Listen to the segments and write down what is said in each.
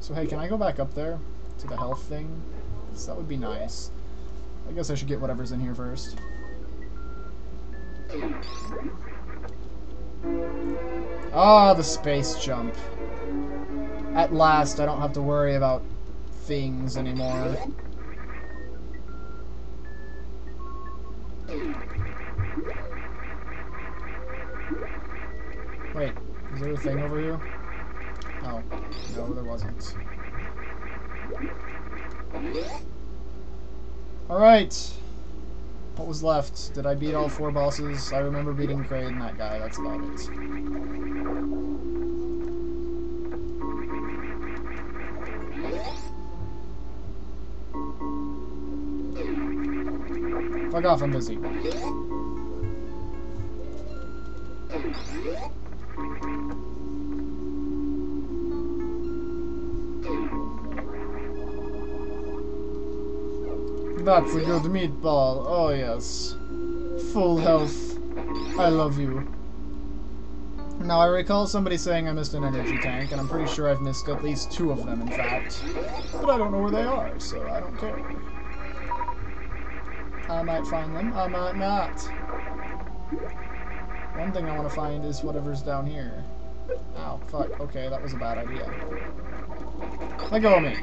So hey, can I go back up there to the health thing? Because that would be nice. I guess I should get whatever's in here first. Ah, the space jump. At last, I don't have to worry about things anymore. Wait, is there a thing over here? Oh, no, there wasn't. Alright. What was left? Did I beat all four bosses? I remember beating Kraid and that guy, that's about it. Fuck off, I'm busy. That's a good meatball. Oh, yes. Full health. I love you. Now, I recall somebody saying I missed an energy tank, and I'm pretty sure I've missed at least two of them, in fact. But I don't know where they are, so I don't care. I might find them, I might not. One thing I want to find is whatever's down here. Ow, fuck. Okay, that was a bad idea. Let go of me.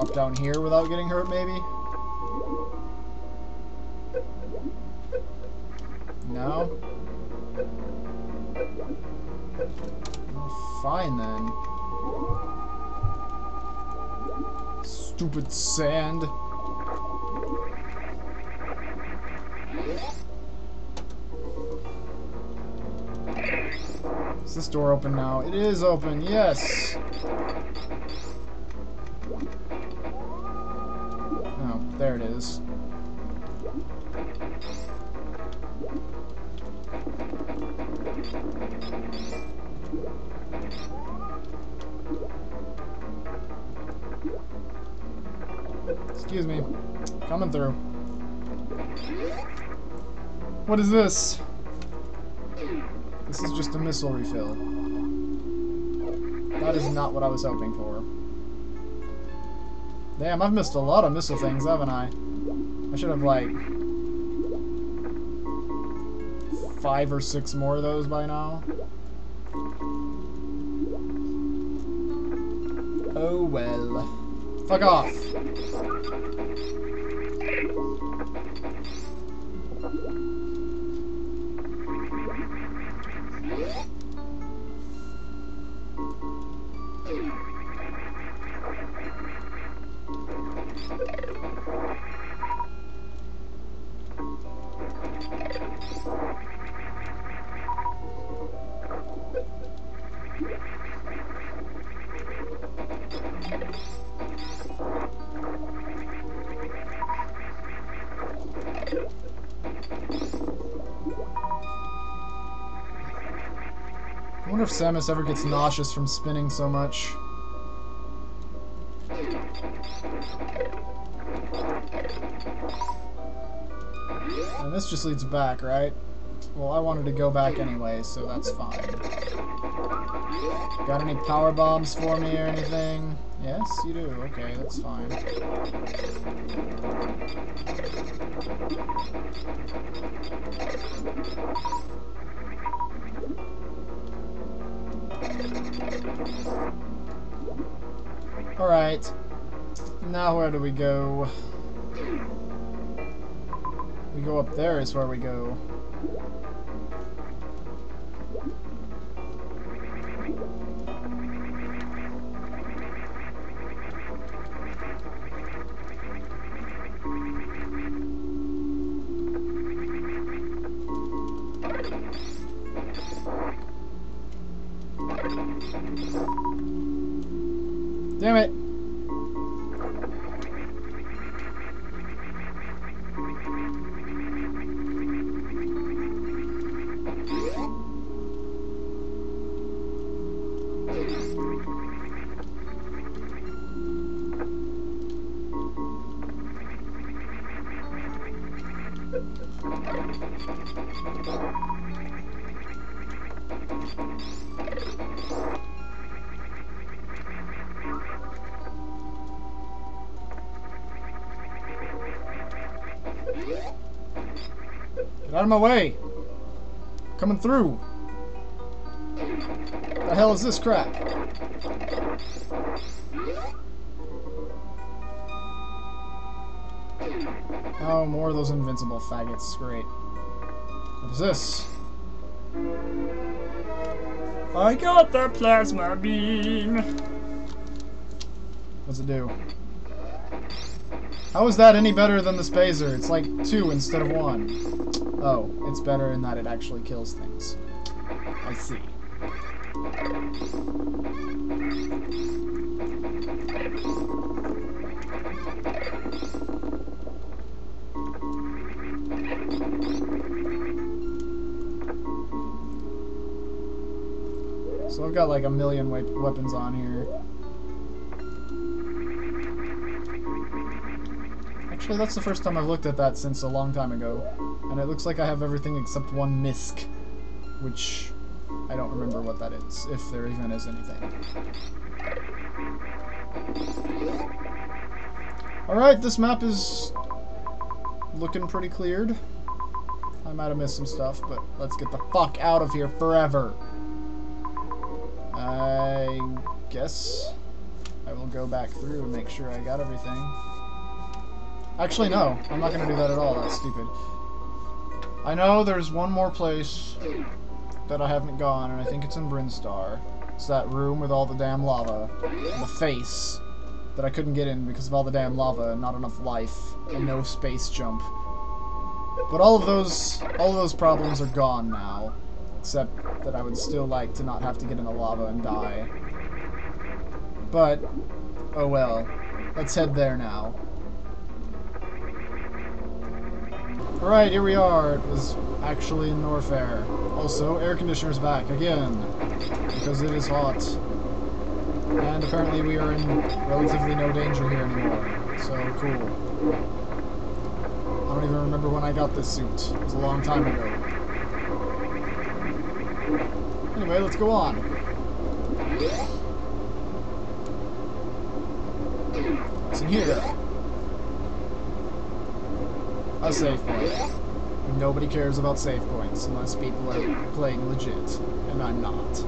Drop down here without getting hurt, maybe? No? Well, fine, then. Stupid sand. Is this door open now? It is open, yes! There it is. Excuse me. Coming through. What is this? This is just a missile refill. That is not what I was hoping for. Damn, I've missed a lot of missile things, haven't I? I should have, like... Five or six more of those by now. Oh well. Fuck off! Samus ever gets nauseous from spinning so much. And this just leads back, right? Well, I wanted to go back anyway, so that's fine. Got any power bombs for me or anything? Yes, you do. Okay, that's fine. Alright. Now where do we go? We go up there is where we go. Damn it. Out of my way! Coming through! The hell is this crap? Oh, more of those invincible faggots. Great. What is this? I got the plasma beam. What's it do? How is that any better than the Spazer? It's like two instead of one. Oh, it's better in that it actually kills things. I see. So I've got like a million we weapons on here. Actually, that's the first time I've looked at that since a long time ago. And it looks like I have everything except one misc. Which, I don't remember what that is, if there even is anything. Alright, this map is looking pretty cleared. I might have missed some stuff, but let's get the fuck out of here forever. I guess I will go back through and make sure I got everything. Actually, no. I'm not going to do that at all. That's stupid. I know there's one more place that I haven't gone, and I think it's in Brinstar. It's that room with all the damn lava. And the face that I couldn't get in because of all the damn lava and not enough life and no space jump. But all of those all of those problems are gone now. Except that I would still like to not have to get in the lava and die. But, oh well. Let's head there now. Alright, here we are. It was actually in Norfair. Also, air conditioner's back again. Because it is hot. And apparently we are in relatively no danger here anymore. So, cool. I don't even remember when I got this suit. It was a long time ago. Anyway, let's go on. What's in here? A save point. Nobody cares about save points unless people are playing legit, and I'm not.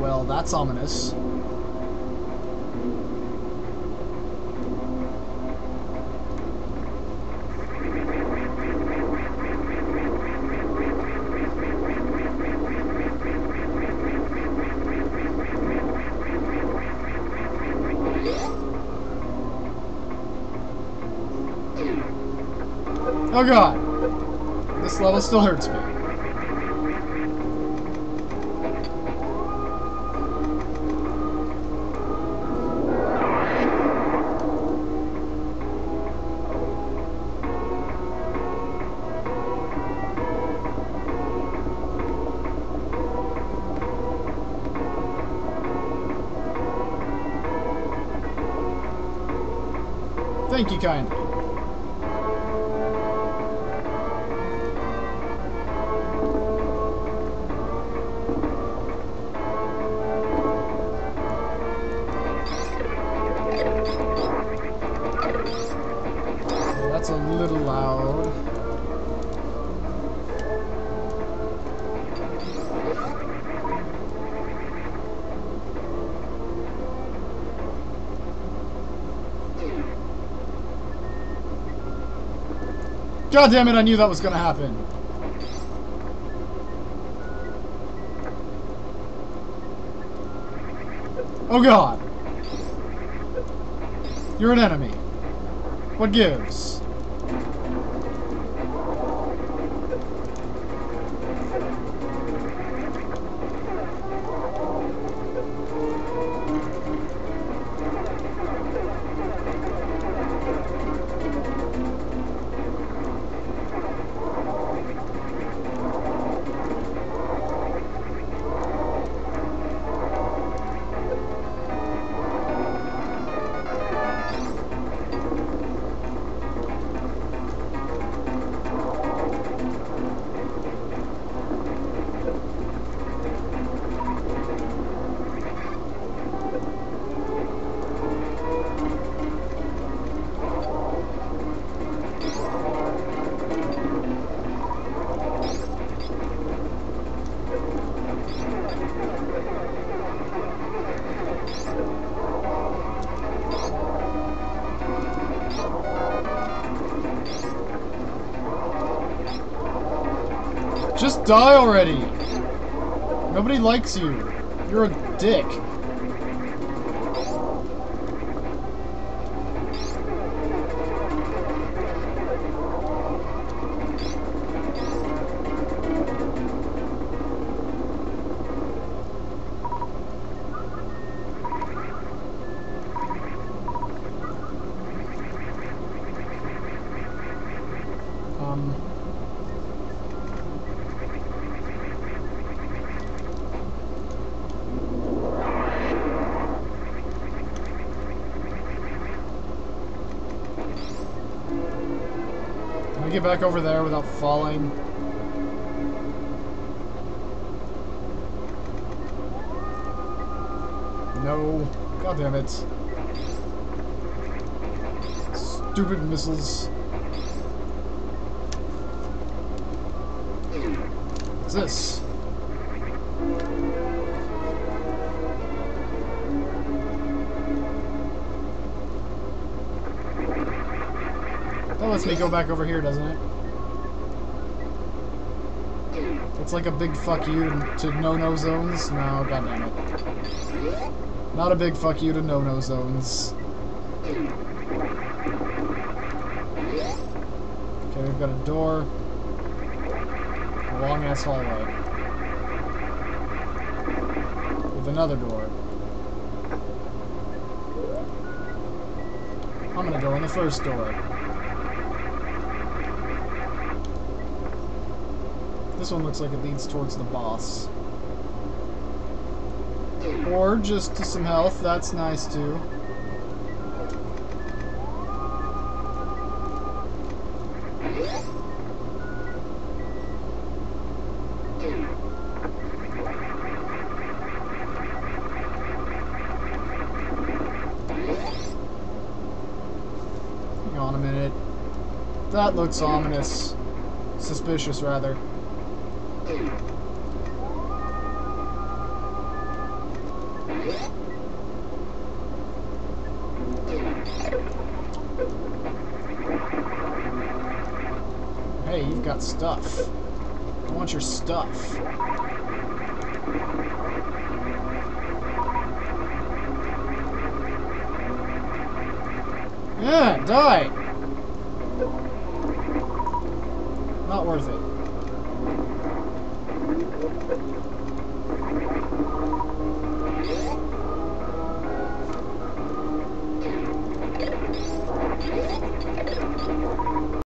Well, that's ominous. Oh god! This level still hurts me. Thank you kindly. God damn it, I knew that was gonna happen. Oh god. You're an enemy. What gives? Just die already! Nobody likes you. You're a dick. Get back over there without falling? No. God damn it. Stupid missiles. What's this? Lets me go back over here, doesn't it? It's like a big fuck you to no-no zones. No, god damn it. Not a big fuck you to no-no zones. Okay, we've got a door. A long-ass hallway. With another door. I'm gonna go in the first door. This one looks like it leads towards the boss. Or just to some health, that's nice too. Hang on a minute. That looks ominous. Suspicious, rather. Hey, you've got stuff. I want your stuff. Yeah, die! Not worth it. Thank you.